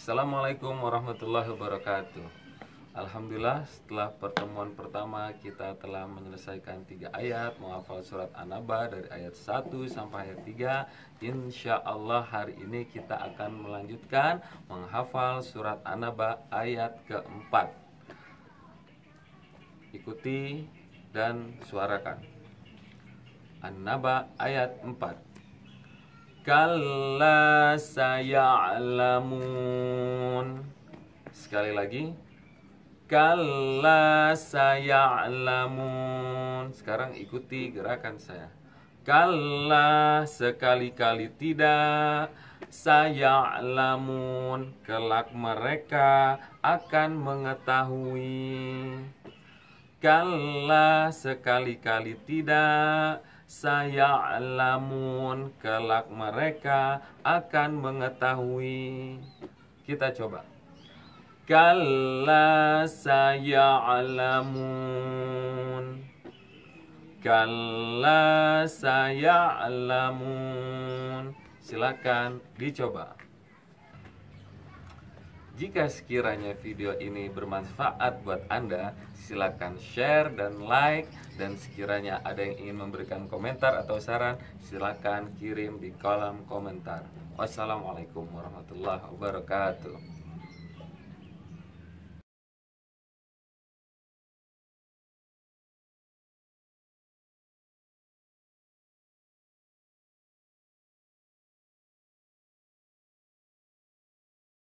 Assalamualaikum warahmatullahi wabarakatuh. Alhamdulillah setelah pertemuan pertama kita telah menyelesaikan tiga ayat menghafal surat An-Naba dari ayat 1 sampai ayat 3 Insya Allah hari ini kita akan melanjutkan menghafal surat An-Naba ayat keempat. Ikuti dan suarakan. An-Naba ayat 4 Kalla saya'lamun. Sekali lagi. Kalla saya'lamun. Sekarang ikuti gerakan saya. Kalla sekali-kali tidak Saya'lamun. Kelak mereka akan mengetahui. Kalla sekali-kali tidak saya alamun kelak mereka akan mengetahui. Kita coba. Kalla saya alamun kalla saya alamun silakan dicoba jika sekiranya video ini bermanfaat buat Anda, silakan share dan like dan sekiranya ada yang ingin memberikan komentar atau saran, silakan kirim di kolom komentar. Wassalamualaikum warahmatullahi wabarakatuh.